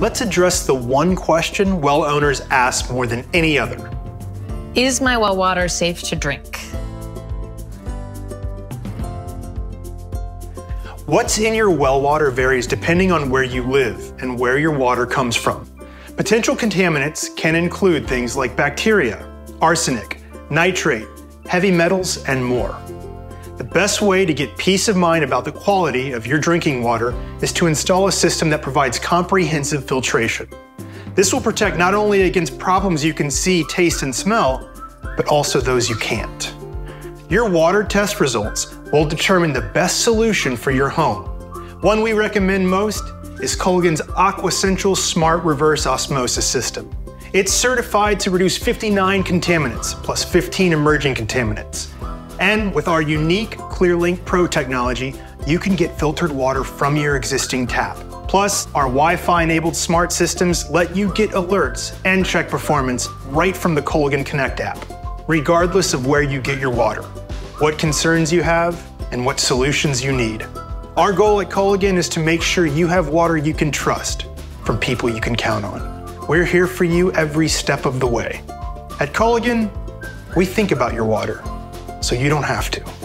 let's address the one question well owners ask more than any other Is my well water safe to drink? What's in your well water varies depending on where you live and where your water comes from. Potential contaminants can include things like bacteria, arsenic, nitrate, heavy metals, and more. The best way to get peace of mind about the quality of your drinking water is to install a system that provides comprehensive filtration. This will protect not only against problems you can see, taste, and smell, but also those you can't. Your water test results will determine the best solution for your home. One we recommend most is Culligan's Aquasential Smart Reverse Osmosis System. It's certified to reduce 59 contaminants plus 15 emerging contaminants. And with our unique ClearLink Pro technology, you can get filtered water from your existing tap. Plus, our Wi-Fi enabled smart systems let you get alerts and check performance right from the Culligan Connect app, regardless of where you get your water, what concerns you have, and what solutions you need. Our goal at Culligan is to make sure you have water you can trust from people you can count on. We're here for you every step of the way. At Culligan, we think about your water so you don't have to.